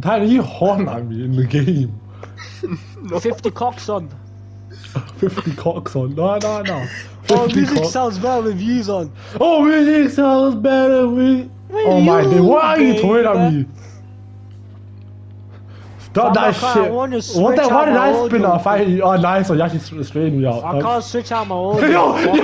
Danny, you horn at me in the game. 50 cocks on. 50 cocks on. No, no, no. 50 Oh, music cocks. sounds better with views on. Oh, music sounds better with. Oh my god, why are you baby. throwing at me? Stop that shit. I What the, why did I spin off? I, oh, nice one. You actually straightened me out. I can't switch out my old. Yo, yo, he